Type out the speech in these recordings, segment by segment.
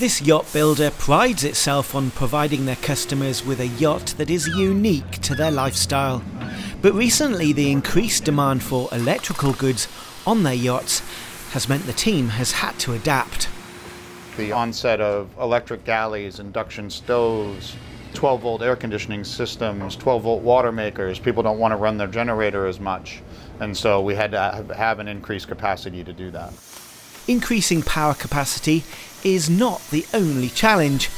This yacht builder prides itself on providing their customers with a yacht that is unique to their lifestyle. But recently, the increased demand for electrical goods on their yachts has meant the team has had to adapt. The onset of electric galleys, induction stoves, 12 volt air conditioning systems, 12 volt water makers, people don't want to run their generator as much. And so we had to have an increased capacity to do that. Increasing power capacity is not the only challenge.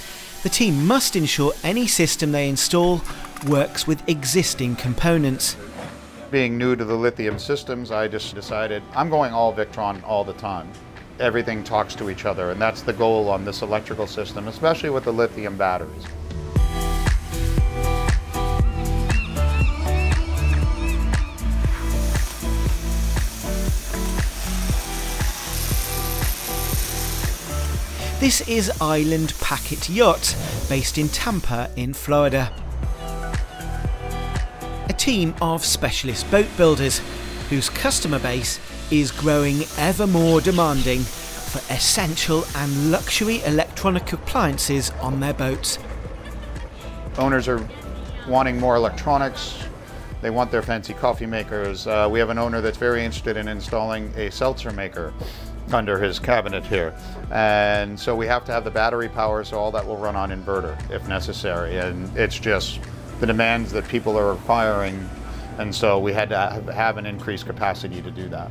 The team must ensure any system they install works with existing components. Being new to the lithium systems, I just decided I'm going all Victron all the time. Everything talks to each other, and that's the goal on this electrical system, especially with the lithium batteries. This is Island Packet Yacht, based in Tampa in Florida. A team of specialist boat builders whose customer base is growing ever more demanding for essential and luxury electronic appliances on their boats. Owners are wanting more electronics. They want their fancy coffee makers. Uh, we have an owner that's very interested in installing a seltzer maker under his cabinet here. And so we have to have the battery power so all that will run on inverter if necessary. And it's just the demands that people are requiring. And so we had to have an increased capacity to do that.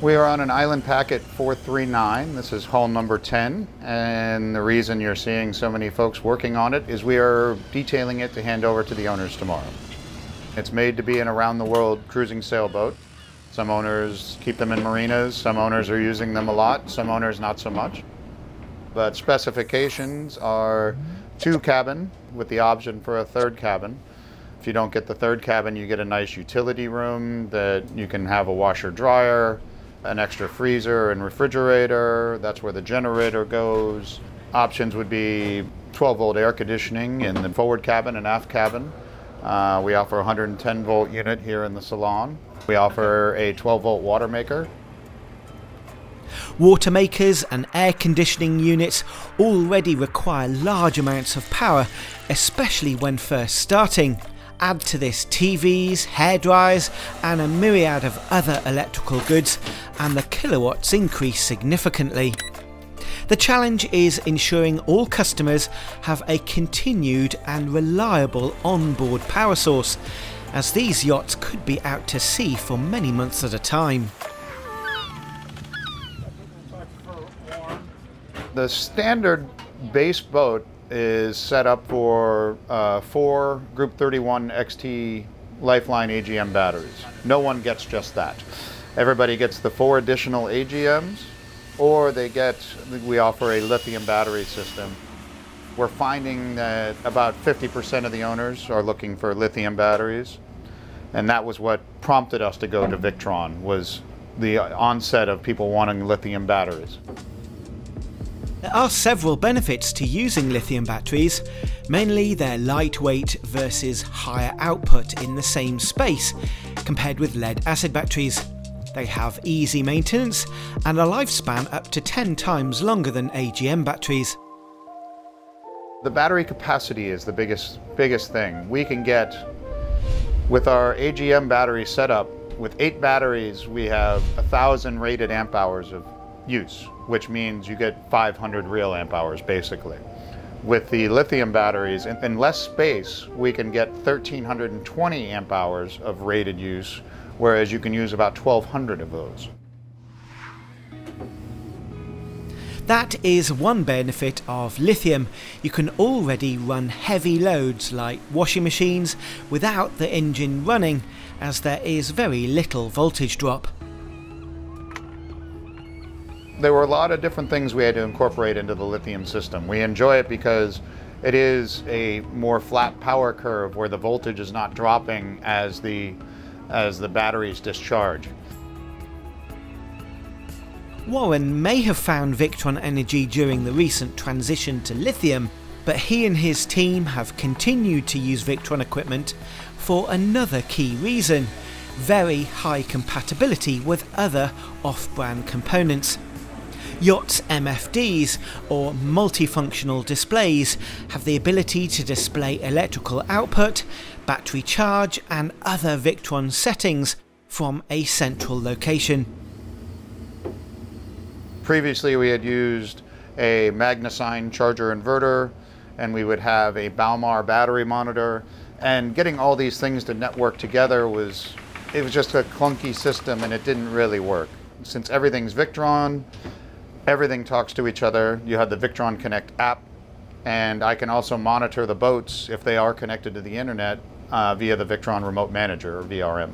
We are on an Island Packet 439. This is hull number 10. And the reason you're seeing so many folks working on it is we are detailing it to hand over to the owners tomorrow. It's made to be an around the world cruising sailboat. Some owners keep them in marinas, some owners are using them a lot, some owners not so much. But specifications are two cabin with the option for a third cabin. If you don't get the third cabin, you get a nice utility room that you can have a washer dryer, an extra freezer and refrigerator. That's where the generator goes. Options would be 12 volt air conditioning in the forward cabin and aft cabin. Uh, we offer a 110 volt unit here in the salon. We offer a 12 volt water maker. Water makers and air conditioning units already require large amounts of power, especially when first starting. Add to this TVs, hairdryers, and a myriad of other electrical goods, and the kilowatts increase significantly. The challenge is ensuring all customers have a continued and reliable onboard power source, as these yachts could be out to sea for many months at a time. The standard base boat is set up for uh, four Group 31 XT Lifeline AGM batteries. No one gets just that. Everybody gets the four additional AGMs, or they get, we offer a lithium battery system. We're finding that about 50% of the owners are looking for lithium batteries. And that was what prompted us to go to Victron, was the onset of people wanting lithium batteries. There are several benefits to using lithium batteries, mainly their lightweight versus higher output in the same space compared with lead acid batteries. They have easy maintenance and a lifespan up to 10 times longer than AGM batteries. The battery capacity is the biggest biggest thing. We can get with our AGM battery setup with eight batteries we have a thousand rated amp hours of use, which means you get 500 real amp hours basically. With the lithium batteries, in, less space, we can get 1320 amp hours of rated use, whereas you can use about 1200 of those. That is one benefit of lithium. You can already run heavy loads like washing machines without the engine running, as there is very little voltage drop there were a lot of different things we had to incorporate into the lithium system. We enjoy it because it is a more flat power curve where the voltage is not dropping as the, as the batteries discharge. Warren may have found Victron Energy during the recent transition to lithium, but he and his team have continued to use Victron equipment for another key reason very high compatibility with other off brand components. Yacht's MFDs, or multifunctional displays, have the ability to display electrical output, battery charge, and other Victron settings from a central location. Previously, we had used a MagnaSine charger inverter, and we would have a Balmar battery monitor. And getting all these things to network together was it was just a clunky system, and it didn't really work. Since everything's Victron, everything talks to each other. You have the Victron Connect app, and I can also monitor the boats if they are connected to the internet uh, via the Victron Remote Manager or VRM.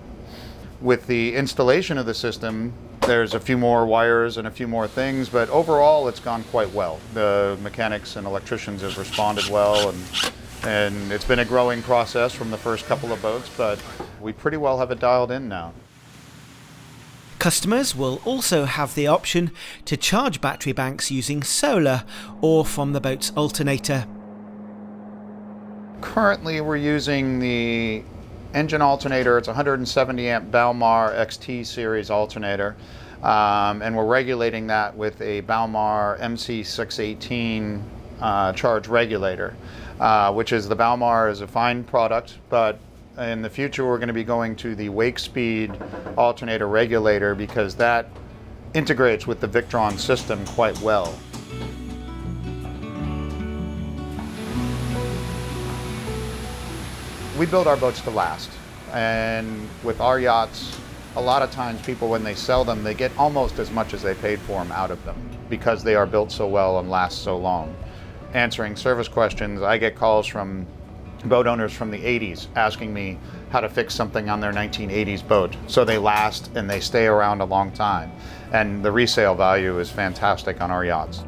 With the installation of the system, there's a few more wires and a few more things, but overall it's gone quite well. The mechanics and electricians have responded well, and, and it's been a growing process from the first couple of boats, but we pretty well have it dialed in now. Customers will also have the option to charge battery banks using solar or from the boat's alternator. Currently we're using the engine alternator. It's a 170 amp Balmar XT series alternator. Um, and we're regulating that with a Balmar MC618 uh, charge regulator, uh, which is the Balmar is a fine product, but in the future we're going to be going to the Wakespeed alternator regulator because that integrates with the Victron system quite well. We build our boats to last and with our yachts a lot of times people when they sell them they get almost as much as they paid for them out of them because they are built so well and last so long. Answering service questions, I get calls from boat owners from the 80s asking me how to fix something on their 1980s boat so they last and they stay around a long time. And the resale value is fantastic on our yachts.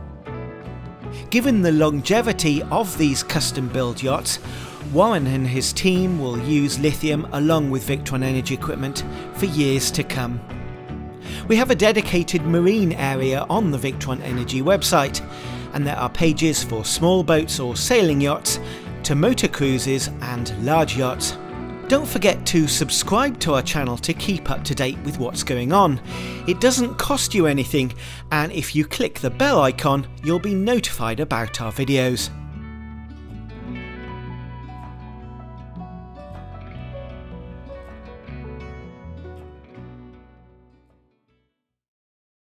Given the longevity of these custom built yachts, Warren and his team will use lithium along with Victron Energy equipment for years to come. We have a dedicated marine area on the Victron Energy website, and there are pages for small boats or sailing yachts to motor cruises and large yachts. Don't forget to subscribe to our channel to keep up to date with what's going on. It doesn't cost you anything, and if you click the bell icon, you'll be notified about our videos.